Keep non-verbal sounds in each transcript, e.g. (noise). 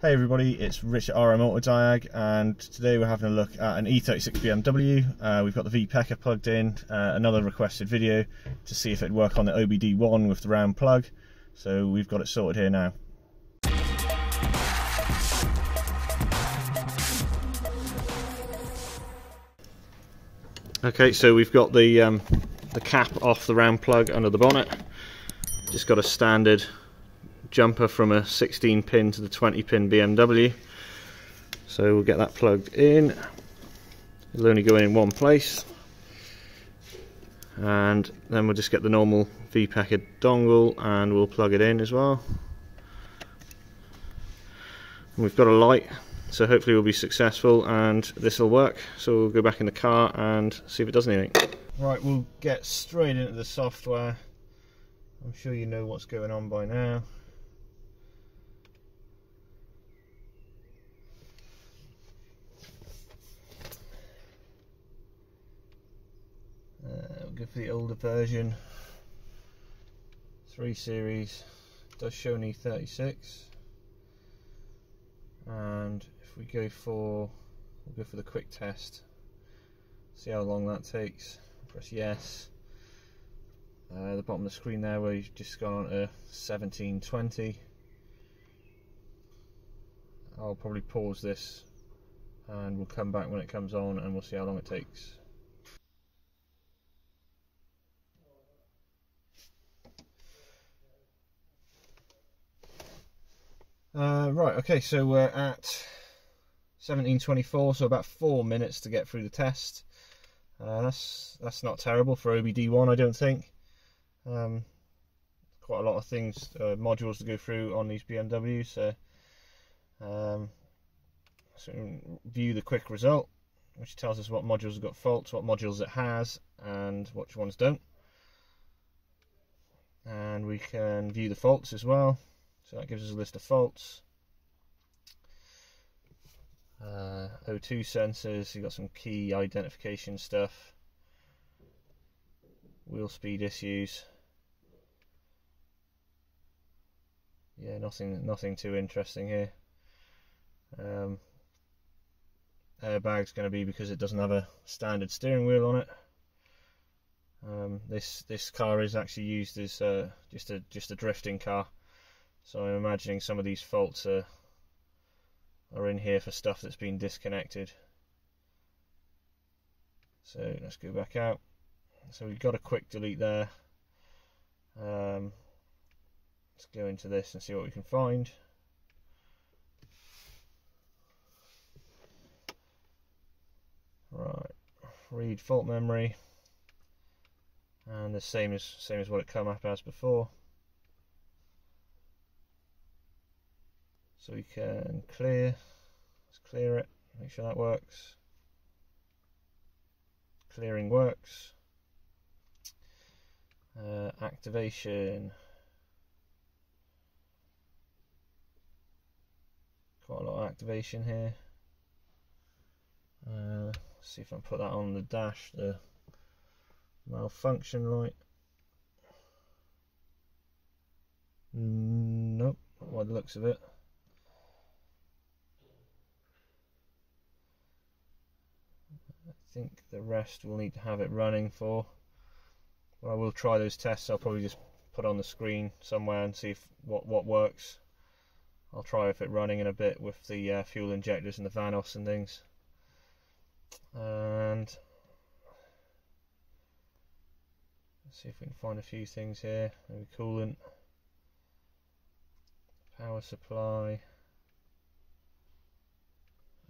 Hey everybody, it's Rich at RM Autodiag and today we're having a look at an E36 BMW. Uh, we've got the Vpecker plugged in, uh, another requested video to see if it'd work on the OBD1 with the round plug. So we've got it sorted here now. Okay, so we've got the um, the cap off the round plug under the bonnet. Just got a standard jumper from a 16 pin to the 20 pin BMW. So we'll get that plugged in. It'll only go in one place. And then we'll just get the normal Vpecker dongle and we'll plug it in as well. And we've got a light, so hopefully we'll be successful and this will work. So we'll go back in the car and see if it does anything. Right, we'll get straight into the software. I'm sure you know what's going on by now. Go for the older version. 3 series does show an E36 and if we go for we'll go for the quick test. See how long that takes. Press yes. Uh, the bottom of the screen there where you've just gone on to 1720 I'll probably pause this and we'll come back when it comes on and we'll see how long it takes Uh, right, okay, so we're at 1724, so about four minutes to get through the test. Uh, that's that's not terrible for OBD1, I don't think. Um, quite a lot of things, uh, modules to go through on these BMWs. So, um, so view the quick result, which tells us what modules have got faults, what modules it has, and which ones don't. And we can view the faults as well. So that gives us a list of faults. Uh, O2 sensors, you've got some key identification stuff. Wheel speed issues. Yeah, nothing, nothing too interesting here. Um, airbag's going to be because it doesn't have a standard steering wheel on it. Um, this this car is actually used as uh, just a just a drifting car. So I'm imagining some of these faults are, are in here for stuff that's been disconnected. So let's go back out. So we've got a quick delete there. Um, let's go into this and see what we can find. Right, read fault memory, and the same as same as what it come up as before. So we can clear, let's clear it, make sure that works. Clearing works. Uh, activation. Quite a lot of activation here. Uh, see if I can put that on the dash, the malfunction light. Nope, by the looks of it. Think the rest we'll need to have it running for. Well, I will try those tests. I'll probably just put on the screen somewhere and see if what what works. I'll try if it running in a bit with the uh, fuel injectors and the Vanos and things. And let's see if we can find a few things here. Maybe coolant, power supply,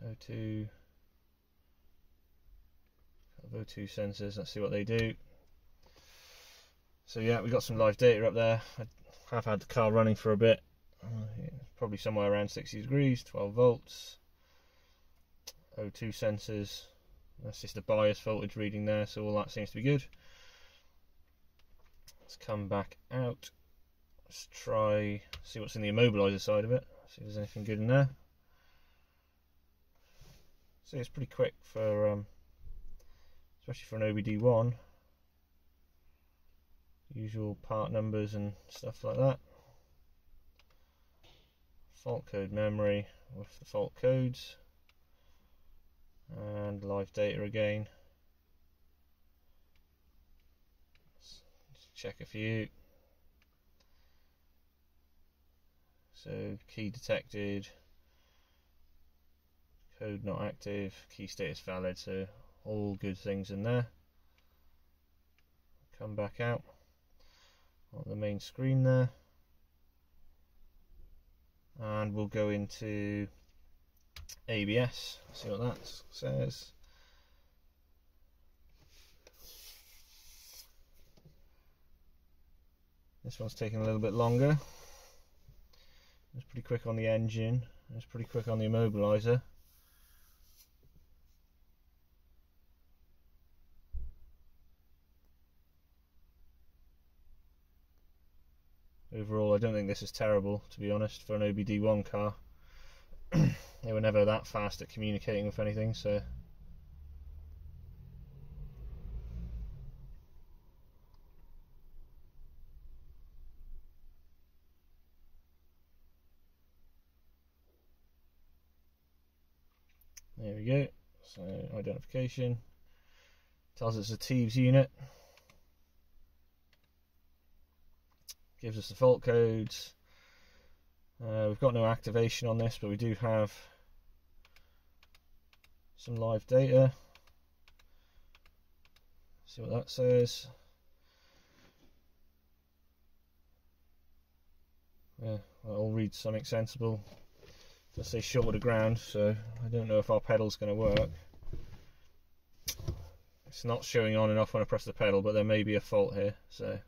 O2 of O2 sensors. Let's see what they do. So yeah, we've got some live data up there. I have had the car running for a bit, uh, probably somewhere around 60 degrees, 12 volts. O2 sensors. That's just a bias voltage reading there, so all that seems to be good. Let's come back out. Let's try see what's in the immobilizer side of it. See if there's anything good in there. See, it's pretty quick for um, especially for an OBD1 usual part numbers and stuff like that. Fault code memory with the fault codes. And live data again. Let's check a few. So key detected. Code not active. Key status valid so all good things in there. Come back out on the main screen there. And we'll go into ABS see what that says. This one's taking a little bit longer. It's pretty quick on the engine. It's pretty quick on the immobilizer overall I don't this is terrible to be honest for an OBD1 car. (clears throat) They were never that fast at communicating with anything so. There we go. So identification. Tells us it's a Teves unit gives us the fault codes. Uh, we've got no activation on this, but we do have some live data. See what that says. Yeah, I'll read something sensible. Let's say short of ground, so I don't know if our pedal's going to work. It's not showing on and off when I press the pedal, but there may be a fault here, so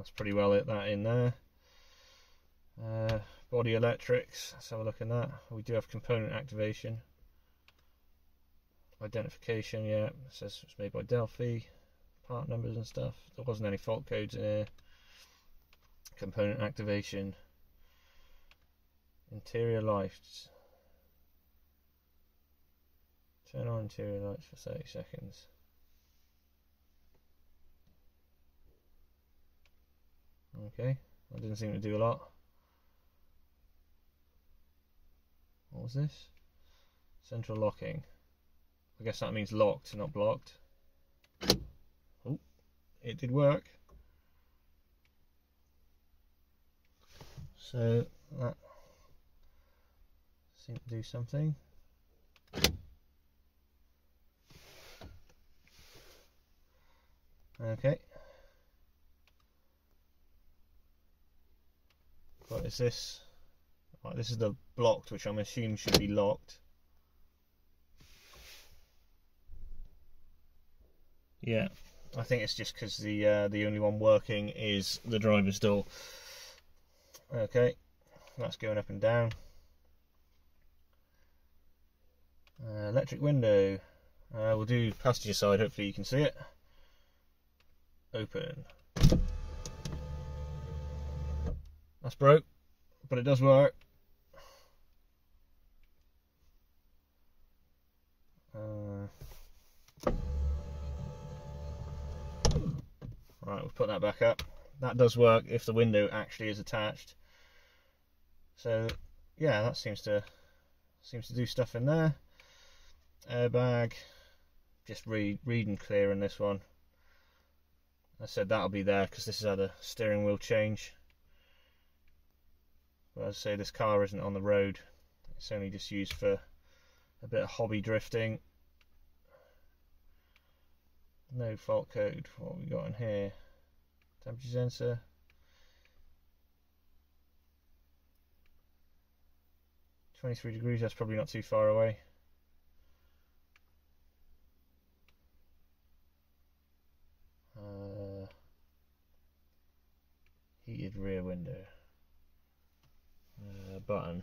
that's pretty well it that in there. Uh, body electrics let's have a look at that. We do have component activation. Identification yeah it says it's made by Delphi part numbers and stuff. There wasn't any fault codes in here. Component activation. Interior lights. Turn on interior lights for 30 seconds Okay, that didn't seem to do a lot. What was this? Central locking. I guess that means locked, not blocked. Oh, it did work. So that seemed to do something. Okay. Is this? Right, this is the blocked, which I'm assuming should be locked. Yeah, I think it's just because the uh, the only one working is the driver's door. Okay, that's going up and down. Uh, electric window. Uh, we'll do passenger side. Hopefully you can see it. Open. That's broke, but it does work. Uh, right, we'll put that back up. That does work if the window actually is attached. So yeah, that seems to seems to do stuff in there. Airbag, just read read and clear in this one. I said that'll be there because this is how the steering wheel change. But as I say, this car isn't on the road. It's only just used for a bit of hobby drifting. No fault code. What we got in here? Temperature sensor. Twenty-three degrees. That's probably not too far away. Uh, heated rear window uh, button.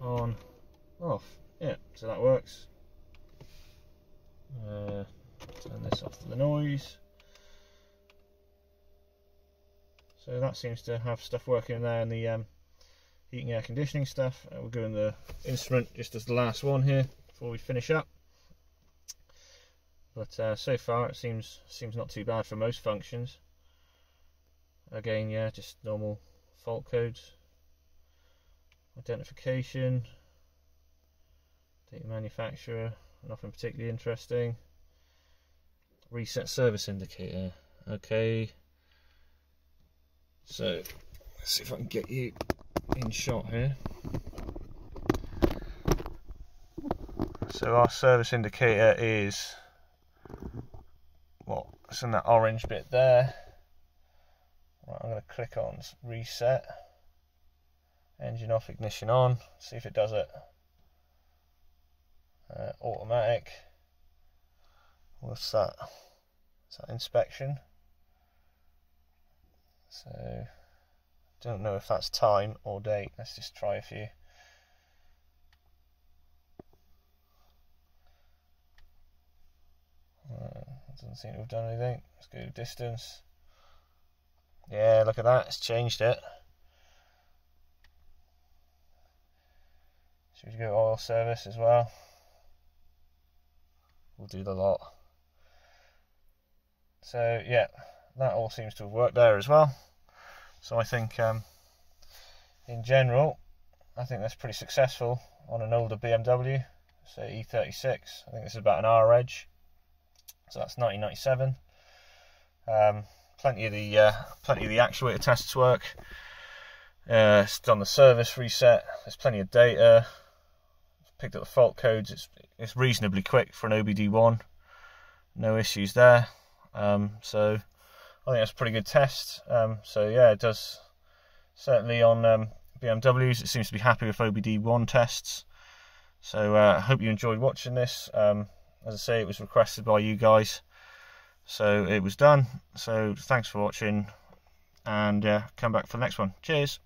On off. Yeah so that works. Uh, turn this off to the noise. So that seems to have stuff working there in the um, heating air conditioning stuff. Uh, go in the instrument just as the last one here before we finish up. But uh, so far it seems seems not too bad for most functions. Again, yeah, just normal fault codes. Identification. Date manufacturer, nothing particularly interesting. Reset service indicator. Okay. So, let's see if I can get you in shot here. So our service indicator is what? It's in that orange bit there. Right, I'm going to click on reset. Engine off, ignition on. See if it does it. Uh, automatic. What's that? Is that inspection? So, don't know if that's time or date. Let's just try a few. Uh, doesn't seem to have done anything. Let's go distance. Yeah, look at that. It's changed it. We go oil service as well? We'll do the lot. So yeah, that all seems to have worked there as well. So I think um, in general, I think that's pretty successful on an older BMW, say E36. I think this is about an R reg. So that's 1997. Um, plenty of the uh, plenty of the actuator tests work. Uh, it's done the service reset. There's plenty of data. Picked up the fault codes. It's it's reasonably quick for an OBD1. No issues there. Um, so I think that's a pretty good test. Um, so yeah, it does certainly on um, BMWs. It seems to be happy with OBD1 tests. So uh, I hope you enjoyed watching this. Um, as I say, it was requested by you guys. So it was done. So thanks for watching and uh, come back for the next one. Cheers.